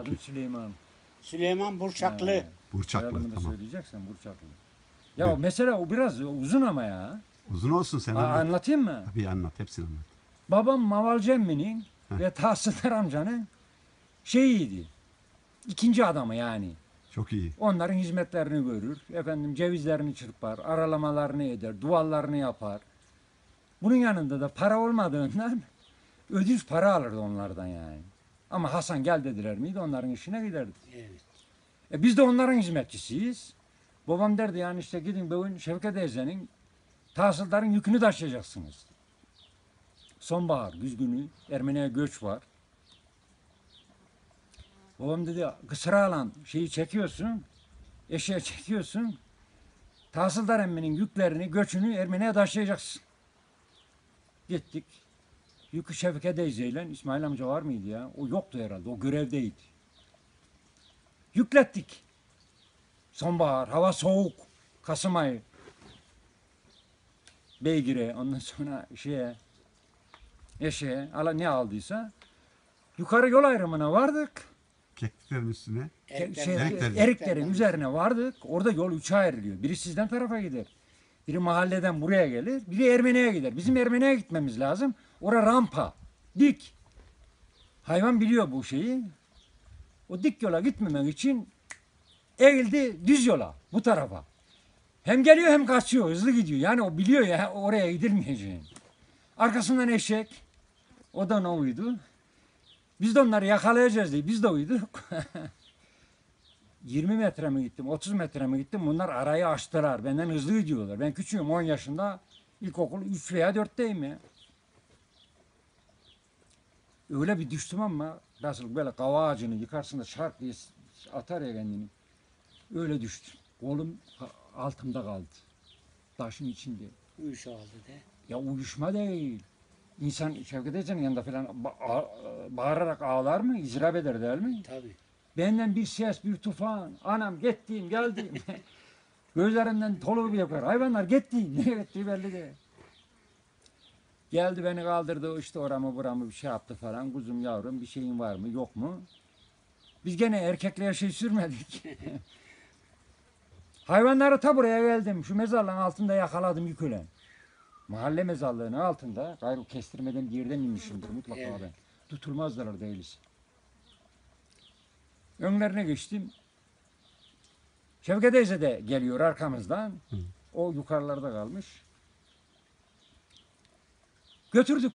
Adım Süleyman. Süleyman Burçaklı. He. Burçaklı Soyadımı da tamam. söyleyeceksen Burçaklı. Ya mesela o biraz uzun ama ya. Uzun olsun sen A- anlat. anlatayım mı? Bir anlat hepsini anlat. Babam Maval Cemmi'nin ve Tahsildar amcanın şeyiydi. İkinci adamı yani. Çok iyi. Onların hizmetlerini görür. Efendim cevizlerini çırpar, aralamalarını eder, duvarlarını yapar. Bunun yanında da para olmadığından ödünç para alırdı onlardan yani. Ama Hasan gel dediler miydi onların işine giderdi. Evet. E biz de onların hizmetçisiyiz. Babam derdi yani işte gidin bugün Şevket Teyze'nin tahsildarın yükünü taşıyacaksınız. Sonbahar, güz günü Ermeniye göç var. Babam dedi kısra şeyi çekiyorsun, eşeğe çekiyorsun. Tahsildar emminin yüklerini, göçünü Ermeniye taşıyacaksın. Gittik. Yükü Şevket Teyze'yle İsmail amca var mıydı ya? O yoktu herhalde, o görevdeydi. Yüklettik. Sonbahar, hava soğuk. Kasım ayı. Beygire, ondan sonra şeye, eşeğe, ala ne aldıysa. Yukarı yol ayrımına vardık. Kekliklerin üstüne. Ke- şey, Eriklerin. eriklerin üzerine vardık. Orada yol üçe ayrılıyor. Biri sizden tarafa gider. Biri mahalleden buraya gelir. Biri Ermeni'ye gider. Bizim Ermeni'ye gitmemiz lazım. Ora rampa. Dik. Hayvan biliyor bu şeyi. O dik yola gitmemek için eğildi düz yola bu tarafa. Hem geliyor hem kaçıyor. Hızlı gidiyor. Yani o biliyor ya oraya gidilmeyeceğini. Arkasından eşek. O da ne uydu? Biz de onları yakalayacağız diye biz de uyduk. 20 metre mi gittim, 30 metre mi gittim bunlar arayı açtılar. Benden hızlı gidiyorlar. Ben küçüğüm 10 yaşında ilkokul 3 veya 4'teyim ya. Öyle bir düştüm ama nasıl böyle kava ağacını yıkarsın da şark diye atar ya kendini. Öyle düştüm. Kolum altımda kaldı. Taşın içinde. Uyuş oldu de. Ya uyuşma değil. İnsan Şevket Ecen'in yanında falan bağırarak ağlar mı? İzrap eder değil mi? Tabii. Benden bir ses, bir tufan. Anam gittim, geldim. Gözlerimden tolu bir yapar. Hayvanlar gitti. Nereye gitti belli değil. Geldi beni kaldırdı işte oramı buramı bir şey yaptı falan. Kuzum yavrum bir şeyin var mı yok mu? Biz gene erkekliğe şey sürmedik. Hayvanları ta buraya geldim. Şu mezarlığın altında yakaladım yükülen. Mahalle mezarlığının altında. Gayrı kestirmeden bir yerden inmişimdir mutlaka Evet. ben. Tutulmazlar değiliz. Önlerine geçtim. Şevket teyze de geliyor arkamızdan. O yukarılarda kalmış. Петр